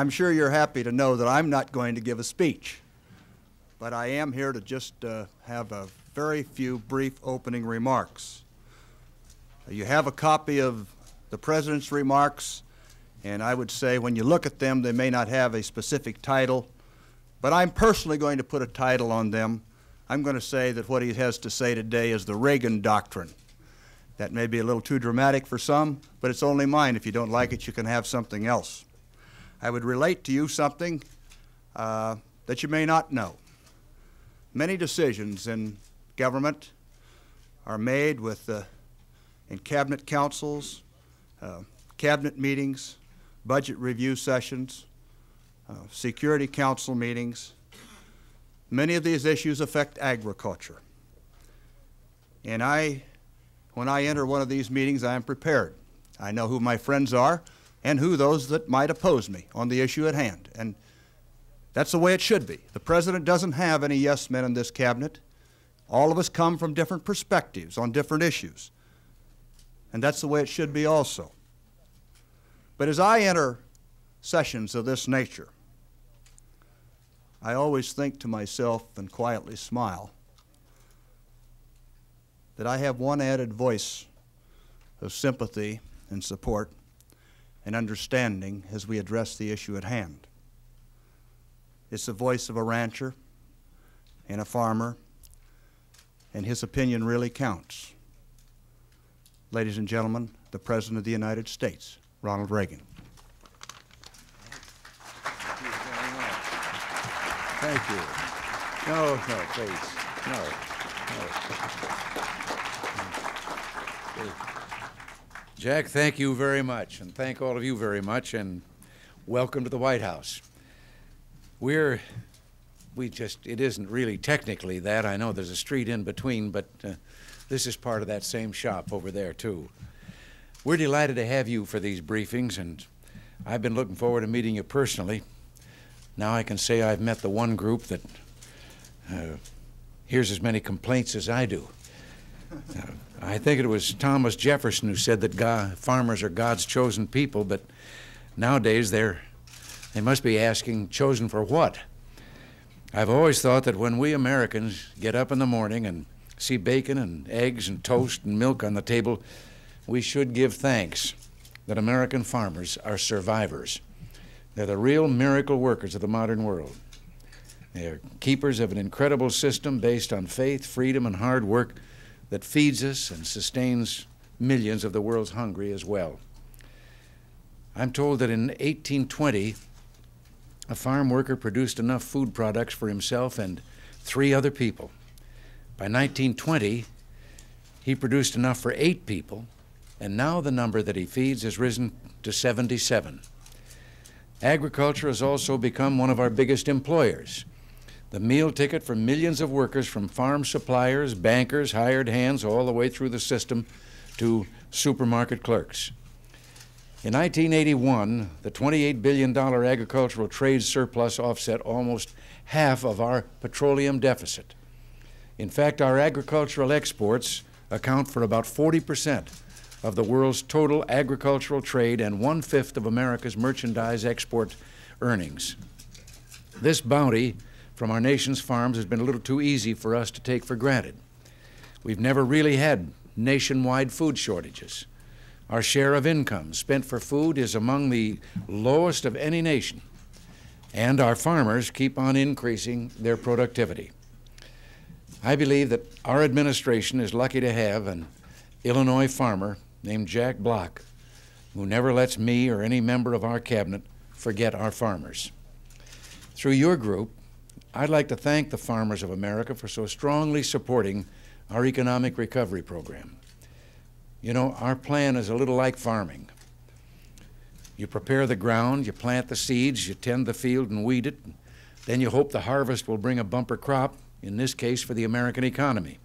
I'm sure you're happy to know that I'm not going to give a speech, but I am here to just uh, have a very few brief opening remarks. You have a copy of the President's remarks, and I would say when you look at them, they may not have a specific title, but I'm personally going to put a title on them. I'm going to say that what he has to say today is the Reagan Doctrine. That may be a little too dramatic for some, but it's only mine. If you don't like it, you can have something else. I would relate to you something uh, that you may not know. Many decisions in government are made with uh, in cabinet councils, uh, cabinet meetings, budget review sessions, uh, Security Council meetings. Many of these issues affect agriculture. And I, when I enter one of these meetings, I am prepared. I know who my friends are and who those that might oppose me on the issue at hand. And that's the way it should be. The President doesn't have any yes men in this cabinet. All of us come from different perspectives on different issues. And that's the way it should be also. But as I enter sessions of this nature, I always think to myself and quietly smile that I have one added voice of sympathy and support and understanding as we address the issue at hand. It's the voice of a rancher and a farmer, and his opinion really counts. Ladies and gentlemen, the President of the United States, Ronald Reagan. Thank you. No, no, please. No, no. Jack, thank you very much, and thank all of you very much, and welcome to the White House. We're, we just, it isn't really technically that. I know there's a street in between, but uh, this is part of that same shop over there, too. We're delighted to have you for these briefings, and I've been looking forward to meeting you personally. Now I can say I've met the one group that uh, hears as many complaints as I do. Uh, I think it was Thomas Jefferson who said that God, farmers are God's chosen people, but nowadays they're, they must be asking, chosen for what? I've always thought that when we Americans get up in the morning and see bacon and eggs and toast and milk on the table, we should give thanks that American farmers are survivors. They're the real miracle workers of the modern world. They're keepers of an incredible system based on faith, freedom, and hard work that feeds us and sustains millions of the world's hungry as well. I'm told that in 1820, a farm worker produced enough food products for himself and three other people. By 1920, he produced enough for eight people, and now the number that he feeds has risen to 77. Agriculture has also become one of our biggest employers. The meal ticket for millions of workers from farm suppliers, bankers, hired hands, all the way through the system to supermarket clerks. In 1981, the $28 billion agricultural trade surplus offset almost half of our petroleum deficit. In fact, our agricultural exports account for about 40 percent of the world's total agricultural trade and one fifth of America's merchandise export earnings. This bounty from our nation's farms has been a little too easy for us to take for granted. We've never really had nationwide food shortages. Our share of income spent for food is among the lowest of any nation, and our farmers keep on increasing their productivity. I believe that our administration is lucky to have an Illinois farmer named Jack Block, who never lets me or any member of our cabinet forget our farmers. Through your group, I'd like to thank the farmers of America for so strongly supporting our economic recovery program. You know, our plan is a little like farming. You prepare the ground, you plant the seeds, you tend the field and weed it, then you hope the harvest will bring a bumper crop, in this case for the American economy.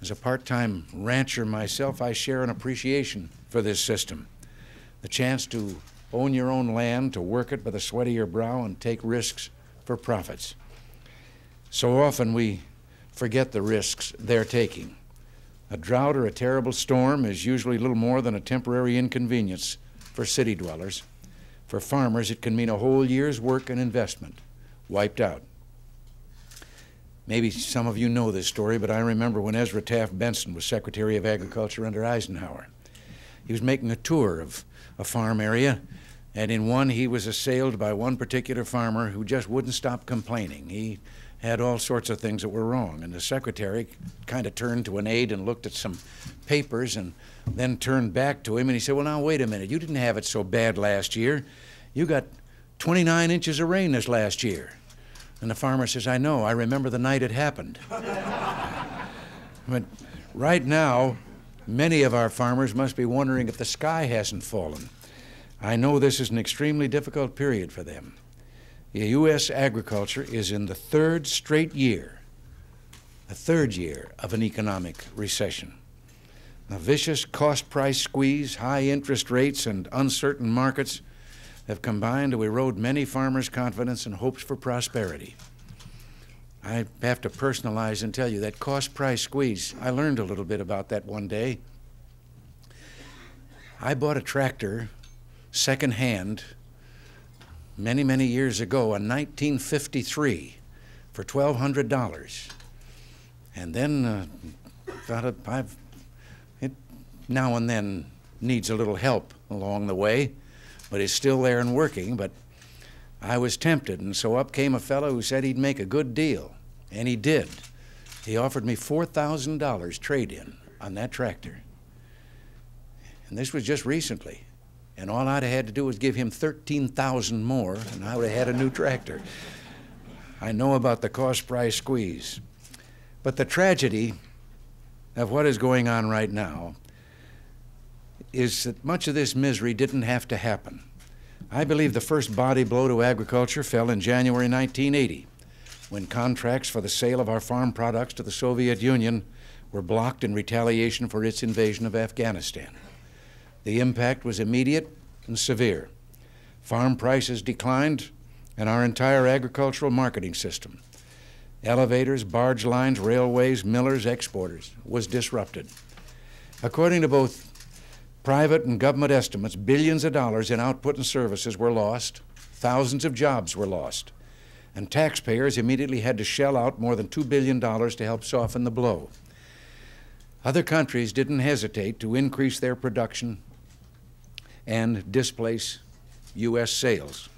As a part time rancher myself, I share an appreciation for this system. The chance to own your own land, to work it by the sweat of your brow, and take risks for profits. So often we forget the risks they're taking. A drought or a terrible storm is usually little more than a temporary inconvenience for city dwellers. For farmers, it can mean a whole year's work and investment wiped out. Maybe some of you know this story, but I remember when Ezra Taft Benson was Secretary of Agriculture under Eisenhower. He was making a tour of a farm area, and in one he was assailed by one particular farmer who just wouldn't stop complaining. He had all sorts of things that were wrong, and the secretary kind of turned to an aide and looked at some papers and then turned back to him and he said, Well, now, wait a minute. You didn't have it so bad last year. You got 29 inches of rain this last year. And the farmer says, I know. I remember the night it happened. but right now, many of our farmers must be wondering if the sky hasn't fallen. I know this is an extremely difficult period for them. The U.S. agriculture is in the third straight year, the third year of an economic recession. A vicious cost price squeeze, high interest rates, and uncertain markets have combined to erode many farmers' confidence and hopes for prosperity. I have to personalize and tell you that cost price squeeze, I learned a little bit about that one day. I bought a tractor secondhand many, many years ago in 1953 for $1,200. And then uh, thought it, I've, it now and then needs a little help along the way but is still there and working. But I was tempted, and so up came a fellow who said he'd make a good deal, and he did. He offered me $4,000 trade in on that tractor. And this was just recently. And all I'd have had to do was give him 13,000 more, and I would have had a new tractor. I know about the cost price squeeze. But the tragedy of what is going on right now is that much of this misery didn't have to happen. I believe the first body blow to agriculture fell in January 1980, when contracts for the sale of our farm products to the Soviet Union were blocked in retaliation for its invasion of Afghanistan. The impact was immediate and severe. Farm prices declined, and our entire agricultural marketing system elevators, barge lines, railways, millers, exporters was disrupted. According to both Private and government estimates, billions of dollars in output and services were lost, thousands of jobs were lost, and taxpayers immediately had to shell out more than $2 billion to help soften the blow. Other countries didn't hesitate to increase their production and displace U.S. sales.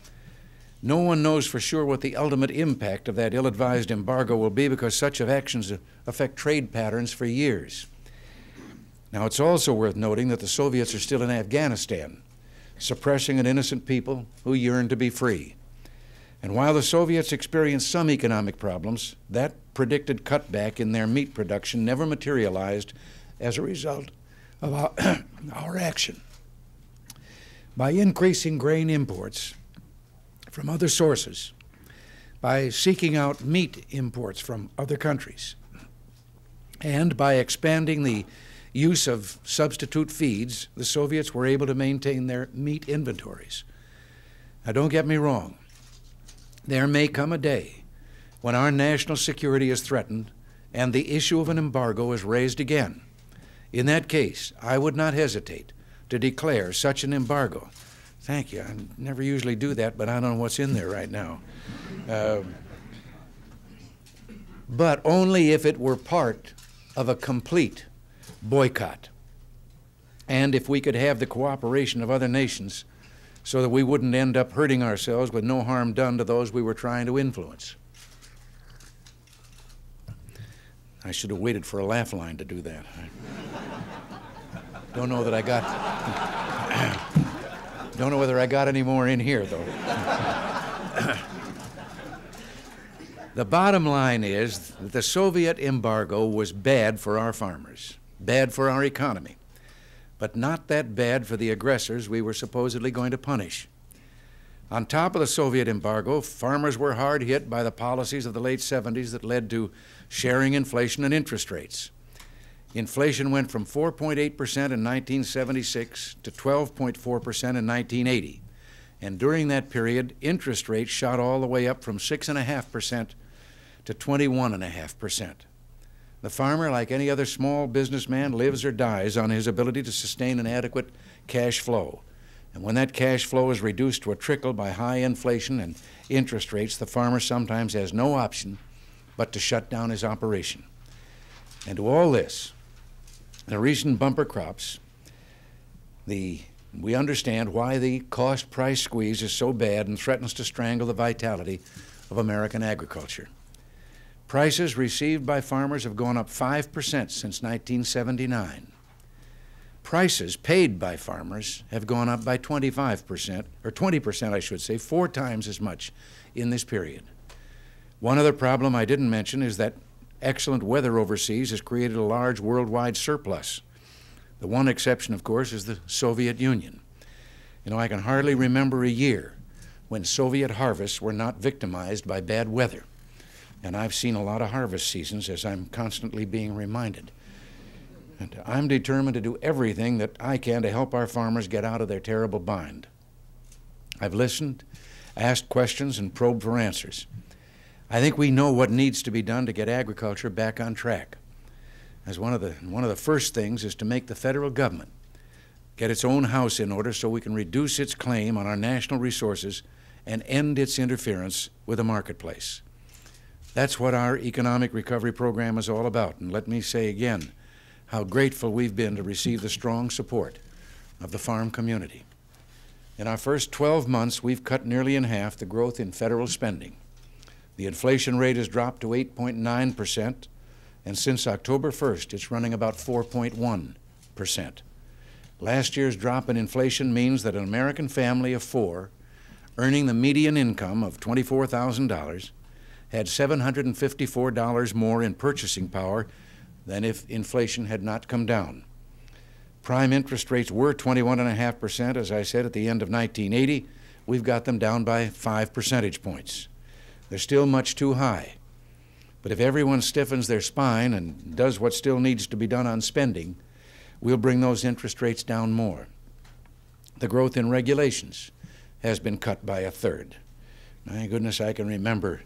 No one knows for sure what the ultimate impact of that ill advised embargo will be because such actions affect trade patterns for years. Now, it's also worth noting that the Soviets are still in Afghanistan, suppressing an innocent people who yearn to be free. And while the Soviets experienced some economic problems, that predicted cutback in their meat production never materialized as a result of our, our action. By increasing grain imports from other sources, by seeking out meat imports from other countries, and by expanding the use of substitute feeds, the Soviets were able to maintain their meat inventories. Now, don't get me wrong. There may come a day when our national security is threatened and the issue of an embargo is raised again. In that case, I would not hesitate to declare such an embargo. Thank you. I never usually do that, but I don't know what's in there right now. Uh, but only if it were part of a complete boycott. And if we could have the cooperation of other nations so that we wouldn't end up hurting ourselves with no harm done to those we were trying to influence. I should have waited for a laugh line to do that. Don't know that I got. don't know whether I got any more in here, though. the bottom line is that the Soviet embargo was bad for our farmers bad for our economy, but not that bad for the aggressors we were supposedly going to punish. On top of the Soviet embargo, farmers were hard hit by the policies of the late 70s that led to sharing inflation and interest rates. Inflation went from 4.8% in 1976 to 12.4% in 1980. And during that period, interest rates shot all the way up from 6.5% to 21.5%. The farmer, like any other small businessman, lives or dies on his ability to sustain an adequate cash flow. And when that cash flow is reduced to a trickle by high inflation and interest rates, the farmer sometimes has no option but to shut down his operation. And to all this, the recent bumper crops, the, we understand why the cost price squeeze is so bad and threatens to strangle the vitality of American agriculture. Prices received by farmers have gone up 5% since 1979. Prices paid by farmers have gone up by 25%, or 20%, I should say, four times as much in this period. One other problem I didn't mention is that excellent weather overseas has created a large worldwide surplus. The one exception, of course, is the Soviet Union. You know, I can hardly remember a year when Soviet harvests were not victimized by bad weather. And I've seen a lot of harvest seasons, as I'm constantly being reminded. And I'm determined to do everything that I can to help our farmers get out of their terrible bind. I've listened, asked questions, and probed for answers. I think we know what needs to be done to get agriculture back on track. As one of the one of the first things is to make the federal government get its own house in order so we can reduce its claim on our national resources and end its interference with the marketplace. That's what our economic recovery program is all about. And let me say again how grateful we've been to receive the strong support of the farm community. In our first 12 months, we've cut nearly in half the growth in federal spending. The inflation rate has dropped to 8.9%, and since October 1st, it's running about 4.1%. Last year's drop in inflation means that an American family of four, earning the median income of $24,000, had $754 more in purchasing power than if inflation had not come down. Prime interest rates were 21.5%, as I said, at the end of 1980. We've got them down by five percentage points. They're still much too high. But if everyone stiffens their spine and does what still needs to be done on spending, we'll bring those interest rates down more. The growth in regulations has been cut by a third. My goodness, I can remember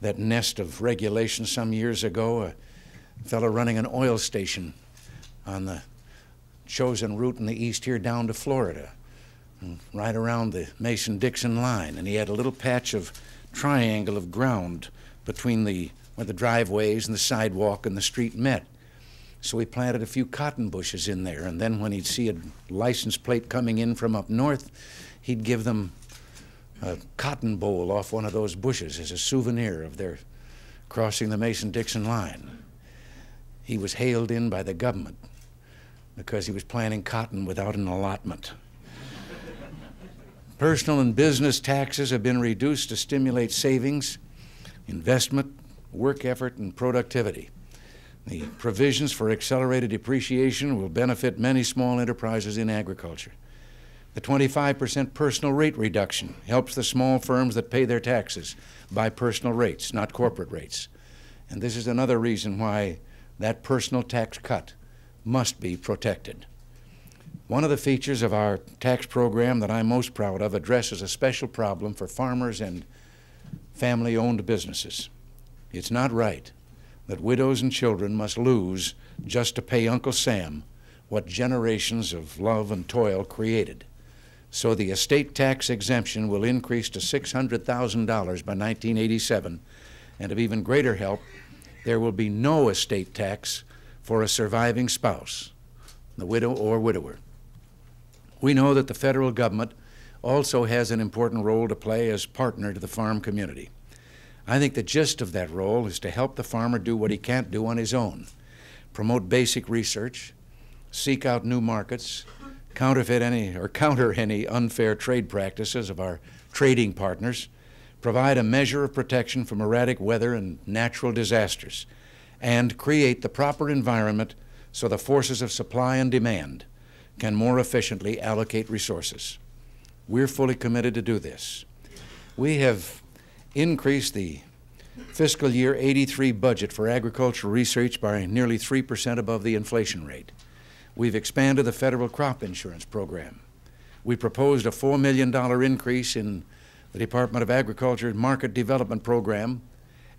that nest of regulations some years ago. A fellow running an oil station on the chosen route in the east here down to Florida, right around the Mason Dixon line. And he had a little patch of triangle of ground between the where the driveways and the sidewalk and the street met. So we planted a few cotton bushes in there, and then when he'd see a license plate coming in from up north, he'd give them a cotton boll off one of those bushes as a souvenir of their crossing the Mason Dixon line. He was hailed in by the government because he was planting cotton without an allotment. Personal and business taxes have been reduced to stimulate savings, investment, work effort, and productivity. The provisions for accelerated depreciation will benefit many small enterprises in agriculture. The 25% personal rate reduction helps the small firms that pay their taxes by personal rates, not corporate rates. And this is another reason why that personal tax cut must be protected. One of the features of our tax program that I'm most proud of addresses a special problem for farmers and family owned businesses. It's not right that widows and children must lose just to pay Uncle Sam what generations of love and toil created. So the estate tax exemption will increase to $600,000 by 1987, and of even greater help, there will be no estate tax for a surviving spouse, the widow or widower. We know that the federal government also has an important role to play as partner to the farm community. I think the gist of that role is to help the farmer do what he can't do on his own promote basic research, seek out new markets, counterfeit any or counter any unfair trade practices of our trading partners, provide a measure of protection from erratic weather and natural disasters, and create the proper environment so the forces of supply and demand can more efficiently allocate resources. We're fully committed to do this. We have increased the fiscal year 83 budget for agricultural research by nearly 3% above the inflation rate. We've expanded the federal crop insurance program. We proposed a $4 million increase in the Department of Agriculture's Market Development Program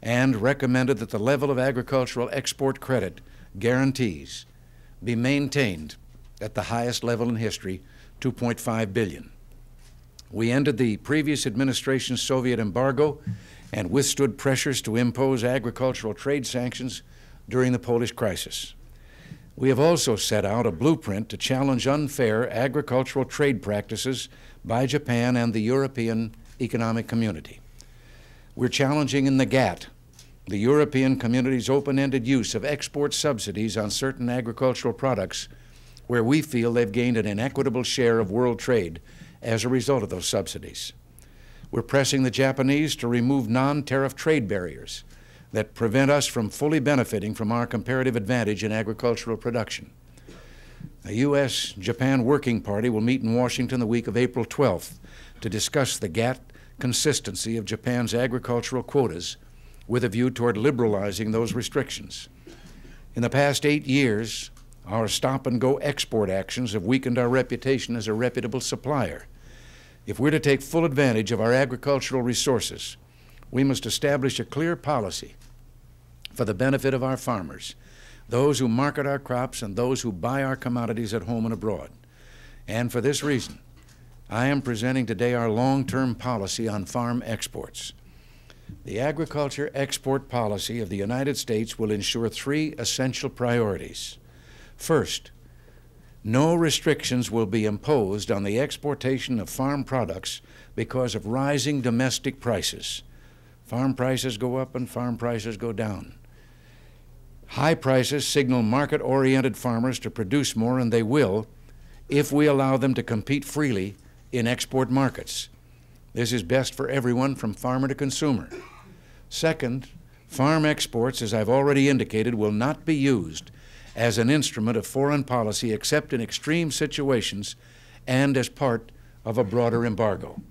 and recommended that the level of agricultural export credit guarantees be maintained at the highest level in history, 2.5 billion. We ended the previous administration's Soviet embargo and withstood pressures to impose agricultural trade sanctions during the Polish crisis. We have also set out a blueprint to challenge unfair agricultural trade practices by Japan and the European Economic Community. We're challenging in the GATT the European Community's open ended use of export subsidies on certain agricultural products where we feel they've gained an inequitable share of world trade as a result of those subsidies. We're pressing the Japanese to remove non tariff trade barriers that prevent us from fully benefiting from our comparative advantage in agricultural production. The U.S. Japan Working Party will meet in Washington the week of April 12th to discuss the GATT consistency of Japan's agricultural quotas with a view toward liberalizing those restrictions. In the past eight years, our stop and go export actions have weakened our reputation as a reputable supplier. If we're to take full advantage of our agricultural resources, we must establish a clear policy for the benefit of our farmers, those who market our crops and those who buy our commodities at home and abroad. And for this reason, I am presenting today our long term policy on farm exports. The agriculture export policy of the United States will ensure three essential priorities. First, no restrictions will be imposed on the exportation of farm products because of rising domestic prices. Farm prices go up and farm prices go down. High prices signal market oriented farmers to produce more, and they will if we allow them to compete freely in export markets. This is best for everyone from farmer to consumer. Second, farm exports, as I've already indicated, will not be used as an instrument of foreign policy except in extreme situations and as part of a broader embargo.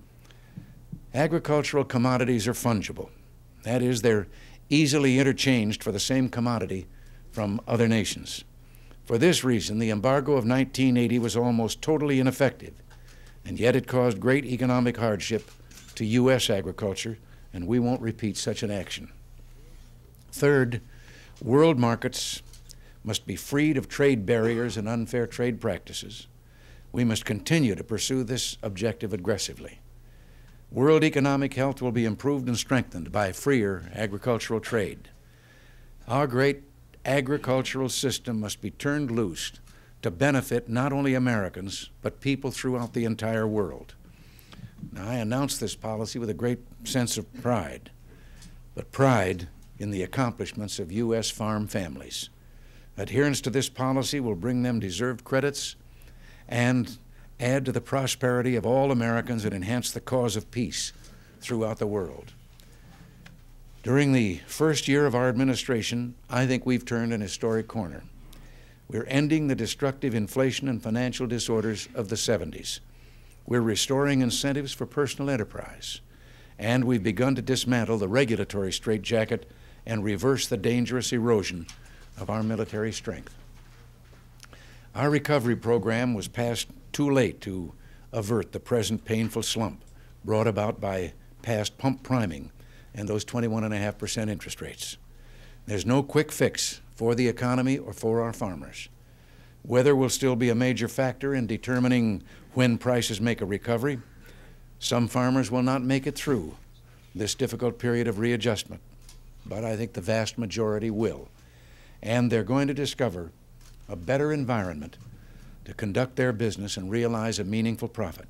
Agricultural commodities are fungible. That is, they're easily interchanged for the same commodity from other nations. For this reason, the embargo of 1980 was almost totally ineffective, and yet it caused great economic hardship to U.S. agriculture, and we won't repeat such an action. Third, world markets must be freed of trade barriers and unfair trade practices. We must continue to pursue this objective aggressively. World economic health will be improved and strengthened by freer agricultural trade. Our great agricultural system must be turned loose to benefit not only Americans, but people throughout the entire world. Now, I announce this policy with a great sense of pride, but pride in the accomplishments of U.S. farm families. Adherence to this policy will bring them deserved credits and add to the prosperity of all Americans and enhance the cause of peace throughout the world. During the first year of our administration, I think we've turned an historic corner. We're ending the destructive inflation and financial disorders of the 70s. We're restoring incentives for personal enterprise. And we've begun to dismantle the regulatory straitjacket and reverse the dangerous erosion of our military strength. Our recovery program was passed too late to avert the present painful slump brought about by past pump priming and those 21.5% interest rates. There's no quick fix for the economy or for our farmers. Weather will still be a major factor in determining when prices make a recovery. Some farmers will not make it through this difficult period of readjustment, but I think the vast majority will and they're going to discover a better environment to conduct their business and realize a meaningful profit.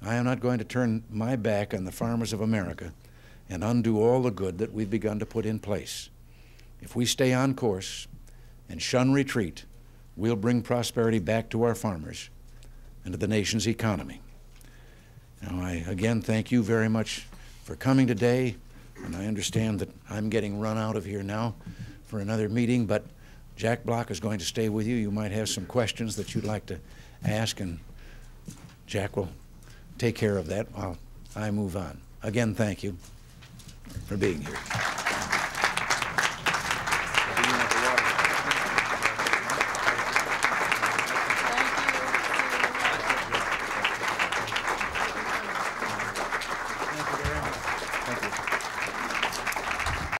I am not going to turn my back on the farmers of America and undo all the good that we've begun to put in place. If we stay on course and shun retreat, we'll bring prosperity back to our farmers and to the nation's economy. Now, I again thank you very much for coming today, and I understand that I'm getting run out of here now for another meeting, but Jack Block is going to stay with you. You might have some questions that you'd like to ask, and Jack will take care of that while I move on. Again, thank you for being here.